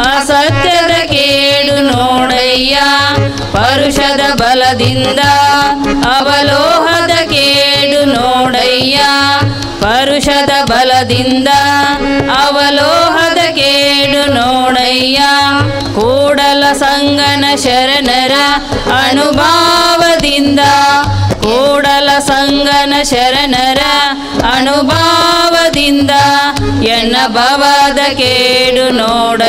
ಅಸತ್ಯದ ಕೇಡು ನೋಡಯ್ಯ, ಪರುಷದ ಬಲದಿಂದ ಅವಲೋಹದ ಕೇಡು ನೋಡಯ್ಯ, ಪರುಷದ ಬಲದಿಂದ ಅವಲೋಹದ ಕೇಡು ನೋಡಯ್ಯ. ಕೂಡಲ ಸಂಗನ ಶರಣರ ಅನುಭಾವದಿಂದ, ಕೂಡಲ ಸಂಗನ ಶರಣರ ಅನುಭಾವದಿಂದ ಎನ್ನ ಭವದ ಕೇಡು ನೋಡ